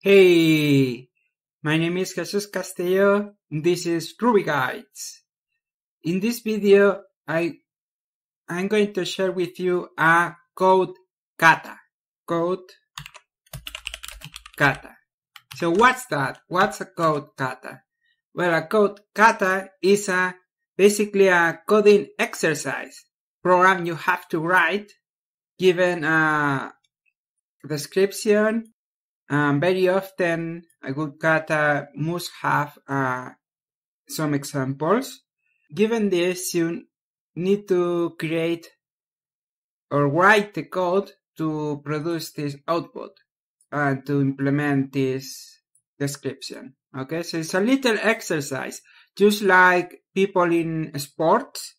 Hey, my name is Jesus Castello. This is Ruby Guides. In this video, I I'm going to share with you a code kata. Code kata. So what's that? What's a code kata? Well, a code kata is a basically a coding exercise program you have to write given a description um, very often, a good kata must have uh, some examples. Given this, you need to create or write the code to produce this output and to implement this description. Okay, so it's a little exercise, just like people in sports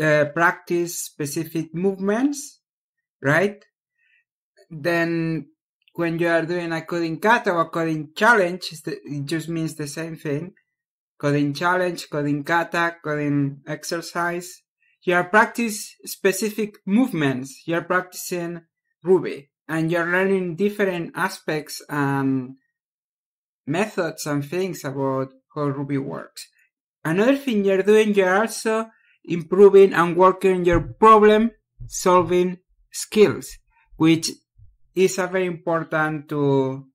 uh, practice specific movements, right? Then when you are doing a coding kata or a coding challenge, it just means the same thing. Coding challenge, coding kata, coding exercise. You are practice specific movements. You are practicing Ruby and you're learning different aspects and methods and things about how Ruby works. Another thing you're doing, you're also improving and working your problem solving skills, which is a very important to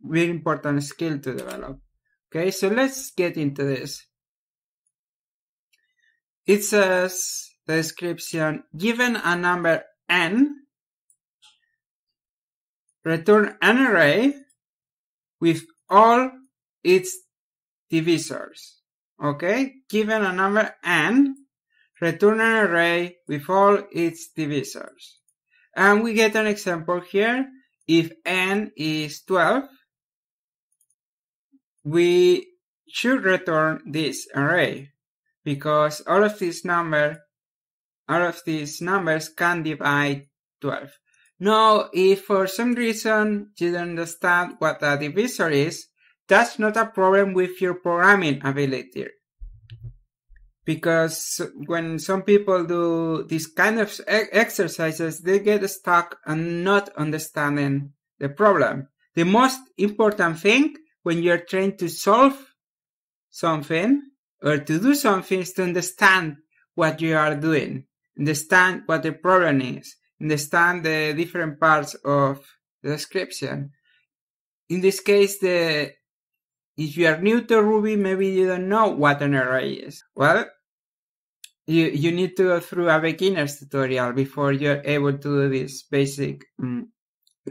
very important skill to develop. Okay, so let's get into this. It says the description given a number n, return an array with all its divisors. Okay, given a number n, return an array with all its divisors. And we get an example here. If n is 12, we should return this array because all of these number, all of these numbers can divide 12. Now, if for some reason you don't understand what a divisor is, that's not a problem with your programming ability because when some people do these kind of exercises, they get stuck and not understanding the problem. The most important thing when you're trying to solve something or to do something is to understand what you are doing, understand what the problem is, understand the different parts of the description. In this case, the if you are new to Ruby, maybe you don't know what an array is. Well, you you need to go through a beginner's tutorial before you're able to do these basic um,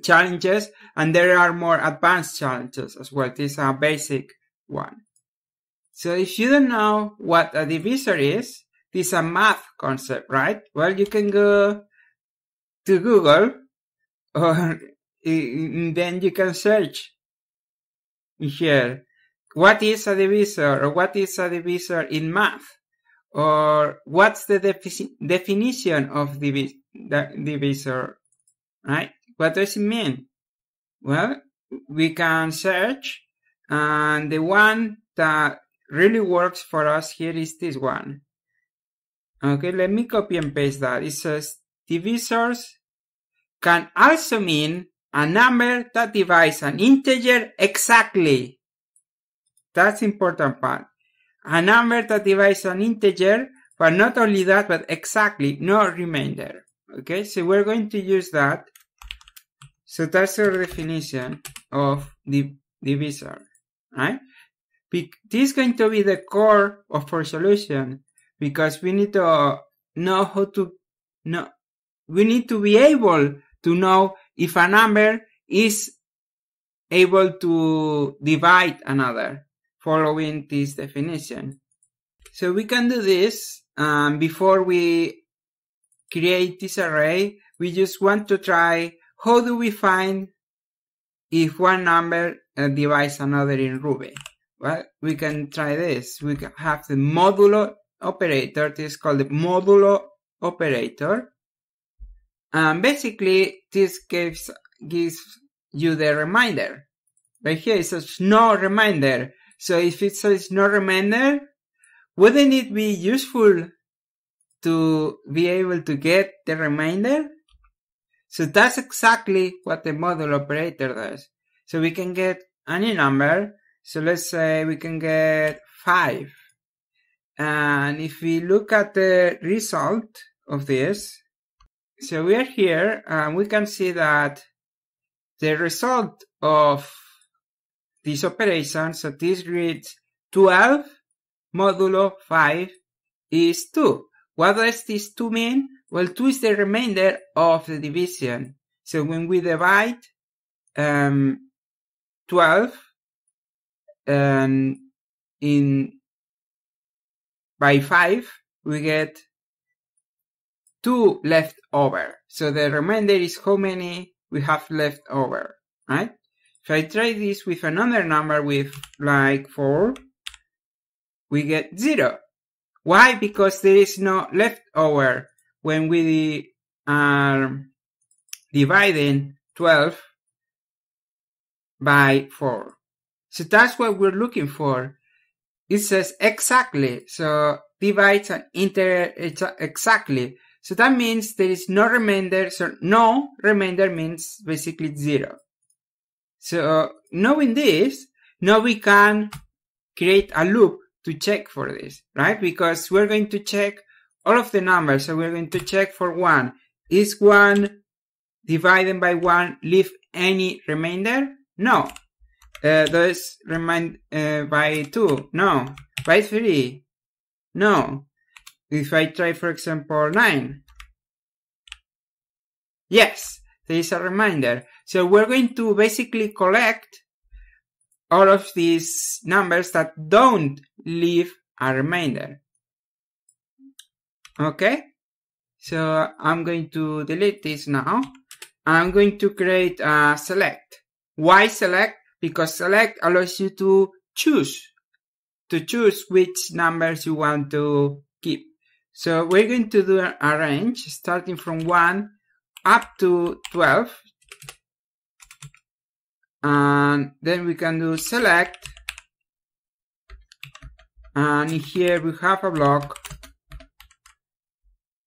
challenges and there are more advanced challenges as well. This is a basic one. So if you don't know what a divisor is this is a math concept right? Well you can go to google or then you can search here. What is a divisor or what is a divisor in math or what's the defi- definition of divis- divisor, right? What does it mean? Well, we can search, and the one that really works for us here is this one. Okay, let me copy and paste that. It says divisors can also mean a number that divides an integer exactly. That's important part a number that divides an integer, but not only that, but exactly, no remainder. Okay, so we're going to use that. So that's our definition of the divisor, right? Be this is going to be the core of our solution because we need to know how to know, we need to be able to know if a number is able to divide another following this definition. So we can do this um, before we create this array. We just want to try how do we find if one number uh, divides another in Ruby. Well, we can try this. We have the modulo operator. This is called the modulo operator. And basically, this gives gives you the reminder. Right here it says no reminder. So if it says no remainder, wouldn't it be useful to be able to get the remainder? So that's exactly what the modulo operator does. So we can get any number. So let's say we can get 5. And if we look at the result of this, so we are here and we can see that the result of this operation, so this reads 12 modulo 5 is 2. What does this 2 mean? Well, 2 is the remainder of the division. So when we divide um, 12 um, in by 5, we get 2 left over. So the remainder is how many we have left over, right? If I try this with another number with like 4, we get 0. Why? Because there is no leftover when we are dividing 12 by 4. So that's what we're looking for. It says exactly. So divides and inter exactly. So that means there is no remainder. So no remainder means basically zero. So knowing this, now we can create a loop to check for this, right? Because we're going to check all of the numbers. So we're going to check for one. Is one divided by one leave any remainder? No. Uh, does remind uh, by two? No. By three? No. If I try, for example, nine. Yes, there is a reminder. So we're going to basically collect all of these numbers that don't leave a remainder. Okay? So I'm going to delete this now. I'm going to create a select. Why select? Because select allows you to choose, to choose which numbers you want to keep. So we're going to do a range starting from 1 up to 12 and then we can do select. And here we have a block.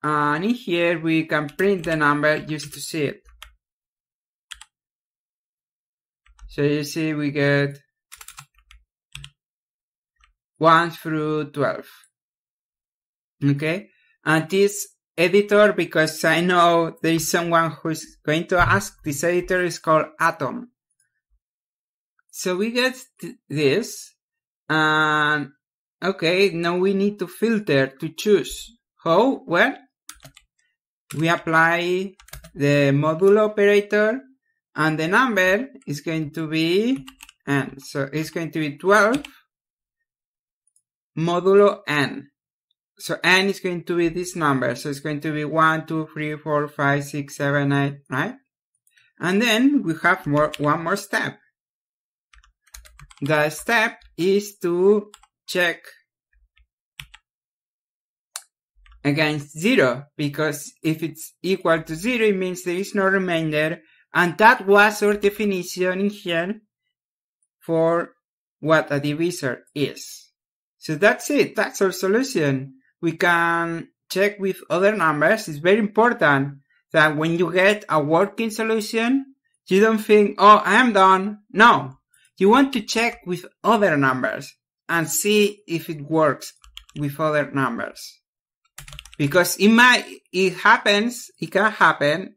And in here we can print the number just to see it. So you see we get 1 through 12 okay? And this editor because I know there is someone who's going to ask this editor is called Atom so we get this, and okay, now we need to filter to choose. How? Well, we apply the modulo operator, and the number is going to be n. So it's going to be 12 modulo n. So n is going to be this number. So it's going to be 1, 2, 3, 4, 5, 6, 7, 8, right? And then we have more, one more step. The step is to check against zero because if it's equal to zero, it means there is no remainder. And that was our definition in here for what a divisor is. So that's it. That's our solution. We can check with other numbers. It's very important that when you get a working solution, you don't think, oh, I am done. No, you want to check with other numbers and see if it works with other numbers. Because it might, it happens, it can happen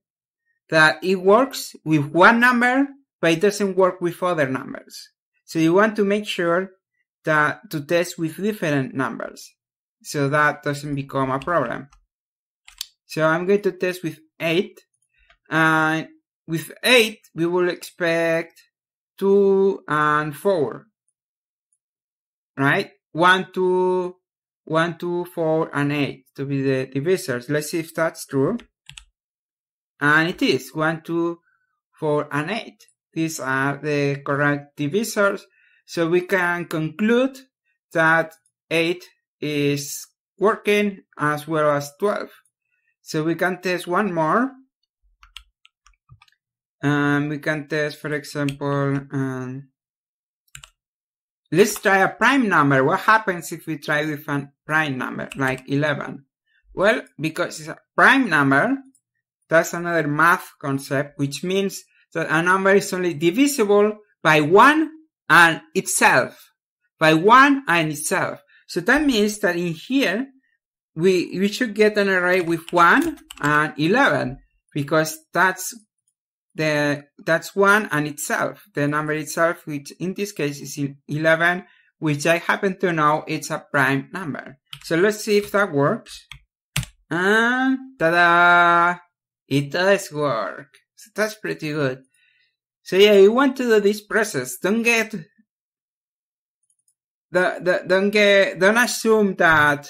that it works with one number, but it doesn't work with other numbers. So you want to make sure that to test with different numbers. So that doesn't become a problem. So I'm going to test with 8. And with 8, we will expect 2 and 4. Right? 1, 2, 1, 2, 4, and 8 to be the divisors. Let's see if that's true. And it is 1, 2, 4, and 8. These are the correct divisors. So we can conclude that 8 is working as well as 12. So we can test one more um, we can test, for example, um, let's try a prime number. What happens if we try with a prime number, like 11? Well, because it's a prime number, that's another math concept, which means that a number is only divisible by one and itself by one and itself. So that means that in here, we, we should get an array with one and 11 because that's the, that's one and itself. The number itself, which in this case is 11, which I happen to know it's a prime number. So let's see if that works. And ta-da! It does work. So that's pretty good. So yeah, you want to do this process. Don't get don't get don't assume that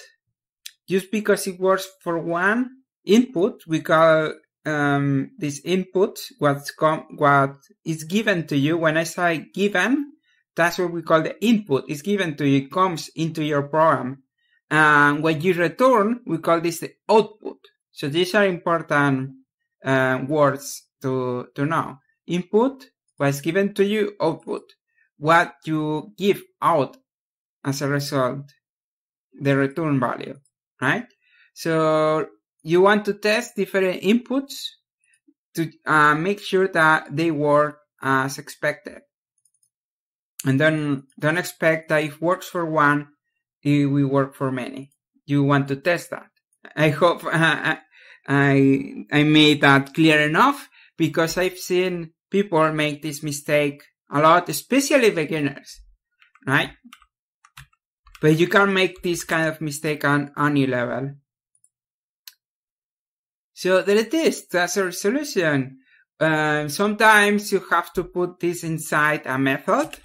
just because it works for one input, we call um, this input what's what is given to you. When I say given, that's what we call the input. It's given to you, it comes into your program. And when you return, we call this the output. So these are important uh, words to, to know. Input was given to you, output. What you give out as a result, the return value, right? So you want to test different inputs to uh, make sure that they work as expected. And then don't expect that if works for one, it will work for many. You want to test that. I hope uh, I I made that clear enough because I've seen people make this mistake a lot, especially beginners, right? But you can make this kind of mistake on any level. So there it is. That's our solution. Um, sometimes you have to put this inside a method.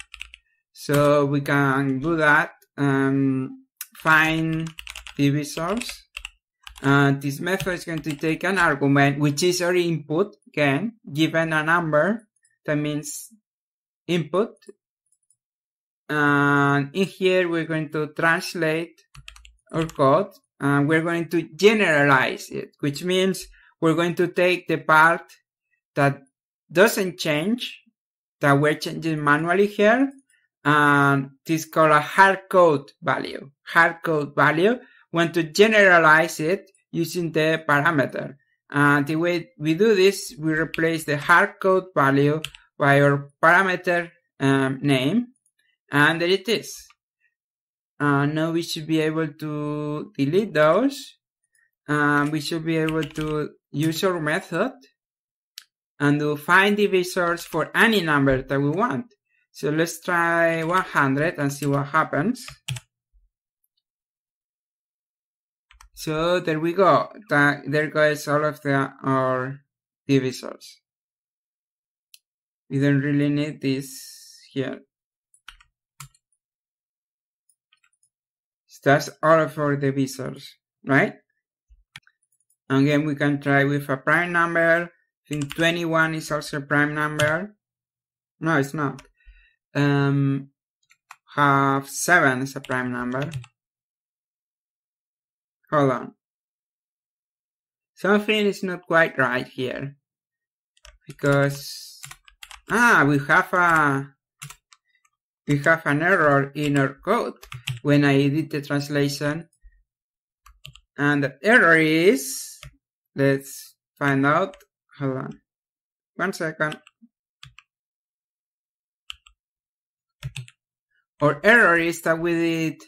So we can do that. Um, find divisors and this method is going to take an argument, which is our input, again, given a number, that means input. And in here, we're going to translate our code and we're going to generalize it, which means we're going to take the part that doesn't change, that we're changing manually here, and this is called a hard code value. Hard code value We want to generalize it using the parameter. And the way we do this, we replace the hard code value by our parameter um, name, and there it is. Uh, now we should be able to delete those. Um, we should be able to use our method and to find divisors for any number that we want. So let's try 100 and see what happens. So there we go. That, there goes all of the our divisors. We don't really need this here. So that's all for the divisors, right? Again, we can try with a prime number. I think 21 is also a prime number. No, it's not. Um, half 7 is a prime number. Hold on. Something is not quite right here. Because, ah, we have a, we have an error in our code when I edit the translation. And the error is, let's find out. Hold on. One second. Our error is that we did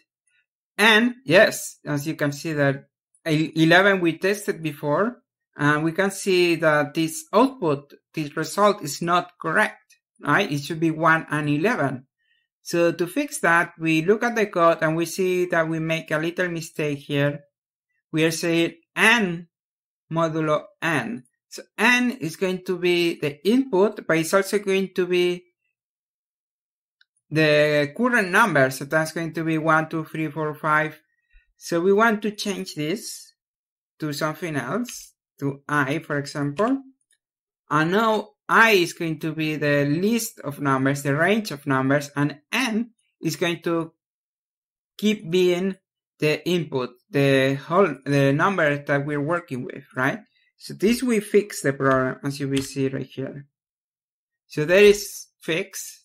and yes, as you can see that 11 we tested before, and we can see that this output, this result is not correct, right? It should be 1 and 11. So to fix that, we look at the code and we see that we make a little mistake here. We are saying n modulo n. So n is going to be the input, but it's also going to be the current number. So that's going to be one, two, three, four, five. So we want to change this to something else, to i, for example. And now i is going to be the list of numbers, the range of numbers, and n is going to keep being the input, the whole, the number that we're working with, right? So this will fix the problem as you will see right here. So there is fix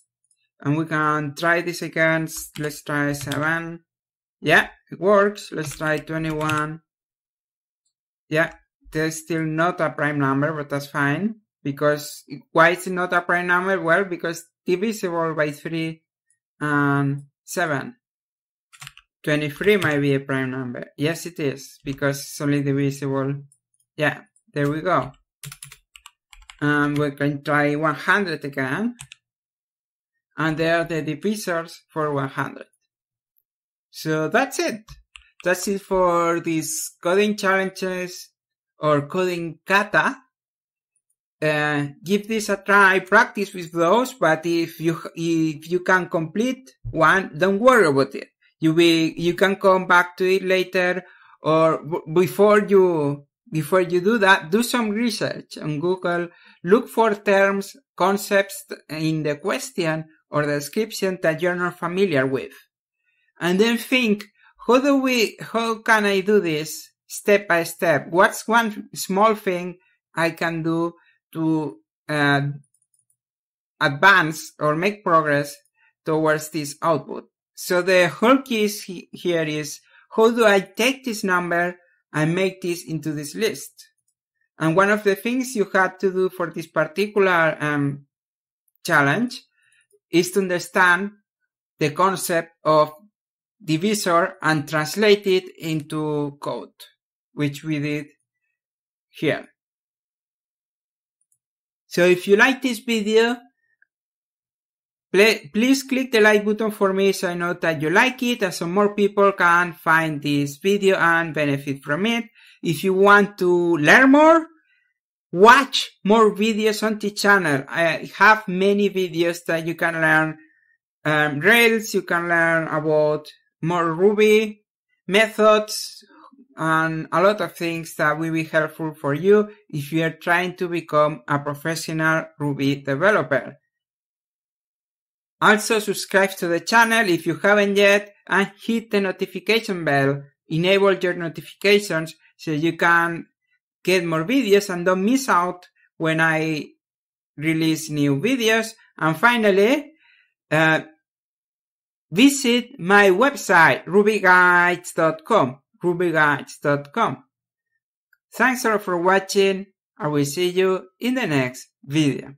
and we can try this again. Let's try 7. Yeah, it works. Let's try 21. Yeah, there's still not a prime number, but that's fine. Because why is it not a prime number? Well, because divisible by 3 and 7. 23 might be a prime number. Yes, it is, because it's only divisible. Yeah, there we go. And we can try 100 again. And there are the divisors for 100. So that's it. That's it for these coding challenges or coding kata. Uh, give this a try, practice with those, but if you, if you can complete one, don't worry about it you you can come back to it later or before you, before you do that, do some research on Google. Look for terms, concepts in the question or description that you're not familiar with. And then think, how do we, how can I do this step by step? What's one small thing I can do to uh, advance or make progress towards this output? So the whole key here is how do I take this number and make this into this list? And one of the things you had to do for this particular um, challenge is to understand the concept of divisor and translate it into code, which we did here. So if you like this video, Please click the like button for me so I know that you like it and so more people can find this video and benefit from it. If you want to learn more, watch more videos on the channel. I have many videos that you can learn um, Rails, you can learn about more Ruby methods and a lot of things that will be helpful for you if you are trying to become a professional Ruby developer. Also subscribe to the channel if you haven't yet and hit the notification bell. Enable your notifications so you can get more videos and don't miss out when I release new videos. And finally, uh, visit my website, rubyguides.com, rubyguides.com. Thanks all for watching. I will see you in the next video.